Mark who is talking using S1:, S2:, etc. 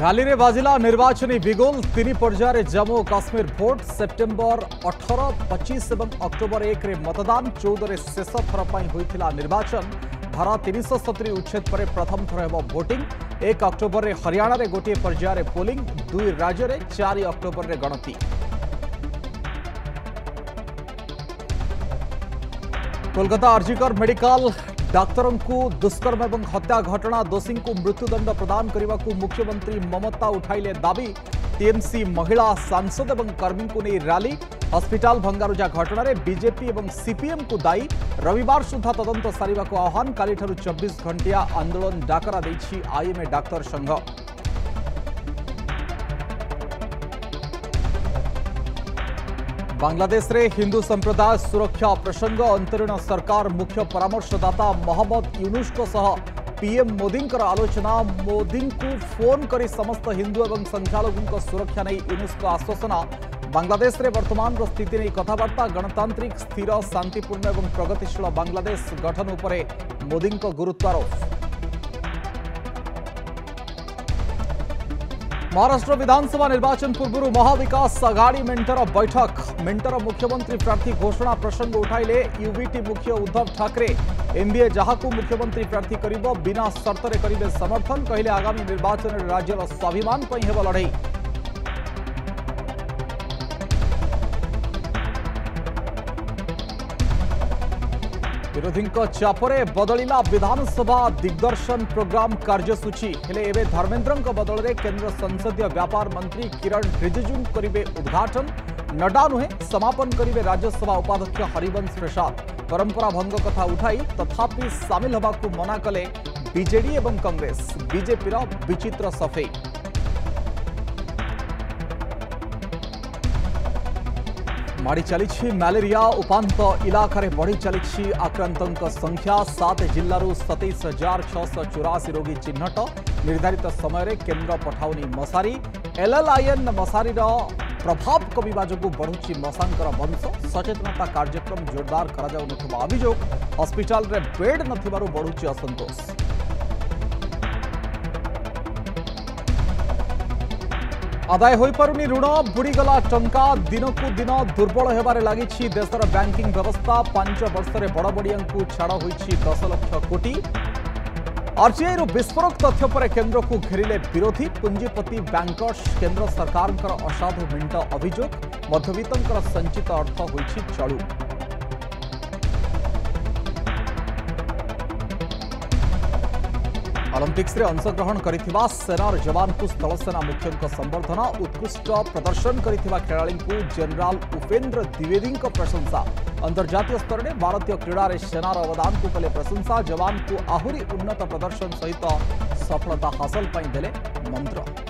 S1: rally में बाजिला निर्वाचन विगुल तीन पर्यायर जम्मू काश्मीर भोट सेप्टेम्बर अठर पचीस और अक्टोबर एक मतदान चौदह शेष थर पर निर्वाचन धारा तीन सौ सतुरी उच्छेद पर प्रथम थर भोटिंग एक अक्टोबर रे हरियाणा रे गोटे पर्यायर पोलिंग दुई राज्य चारि अक्टोबर में गणति कोलकाता अर्जिकर मेडिकल डाक्तर को दुष्कर्म और हत्या घटना दोषी को मृत्युदंड प्रदान करने को मुख्यमंत्री ममता उठा दावी टीएमसी महिला सांसद और कर्मी को नहीं रैली हस्पिटाल भंगारुजा घटन बीजेपी और सीपीएम को दायी रविवार सुधा तदंत सारे आह्वान काली चबीश घंटिया आंदोलन डाकरा आईएमए डाक्तर संघ बांग्लादेश रे हिंदू संप्रदाय सुरक्षा प्रसंग अंतरीण सरकार मुख्य परामर्शदाता महम्मद युनुष्क पीएम मोदी आलोचना मोदी को फोन कर समस्त हिंदू और संख्यालघु सुरक्षा नहीं युनुष्क आश्वासना बांग्लादेश रे वर्तमान स्थिति नहीं कथबार्ता गणतांत्रिक स्थिर शांतिपूर्ण और प्रगतिशील बांग्लादेश गठन उपर मोदी गुरुत्वारोप महाराष्ट्र विधानसभा निर्वाचन पूर्व महाविकास आघाडी मेंटर बैठक मेंटर मुख्यमंत्री प्रार्थी घोषणा प्रसंग उठाइले यूबीटी मुख्य उद्धव ठाकरे एमबीए जहाकू मुख्यमंत्री प्रार्थी करना बिना सर्तरे करे समर्थन कहले आगामी निर्वाचन राज्यर स्वाभिमान लड़े विरोधी चाप से बदल विधानसभा दिग्दर्शन प्रोग्राम कार्यसूची हेले एवं धर्मेन्द्र बदल में केन्द्र संसदीय व्यापार मंत्री किरण रिजिजू करे उद्घाटन नड्डा नुहे समापन करे राज्यसभा उपाध्यक्ष हरिवंश प्रसाद परंपरा भंग कथा उठाई तथापि सामिल होगा मना कले विजेडी कंग्रेस विजेपि विचित्र सफे মাড়ি চালিছি ম্যালেরিয়া উপান্ত ইলাকায় বড়ি চালিছি আক্রান্তঙ্ক সংখ্যা সাত জিল্লারু সতেইশ হাজার ছশ চৌরাশি রোগী চিহ্নট নির্ধারিত সময়ের কেন্দ্র পঠাউনি মশারি এলএলআইএন মশারির প্রভাব কমিবা যোগুঁ বড়ুচি মশাঙ্কর বংশ সচেতনতা কার্যক্রম জোরদার করা অভিযোগ হসপিটাল বেড নথিবারু বড়ুচি অসন্তোষ আদায় হয়েপারুনি ঋণ বুড়িগলা টঙ্কা দিনক দিন দুর্বল হবার লাগিছি দেশের ব্যাঙ্কিং ব্যবস্থা পাঁচ বর্ষে বড়বড়িয়া ছাড় হয়েছে দশ লক্ষ কোটি আরজিআই বিস্ফোরক তথ্য পরে কেন্দ্রক ঘেরিলে বিরোধী পুঞ্জিপতি ব্যাঙ্কর্স কেন্দ্র সরকার অসাধু মেট অভিযোগ মধ্যবিত্ত সঞ্চিত অর্থ হয়েছে চলু अलंपिक्स में अंशग्रहण कर सेनार जवान को स्थलसेना मुख्य संबर्धना उत्कृष्ट प्रदर्शन कर खेला उपेन्द्र द्विवेदी प्रशंसा अंतर्जा स्तर में भारतीय क्रीडार सेनार अवदान को कले प्रशंसा जवान को आहरी उन्नत प्रदर्शन सहित सफलता हासल पर दे मंत्र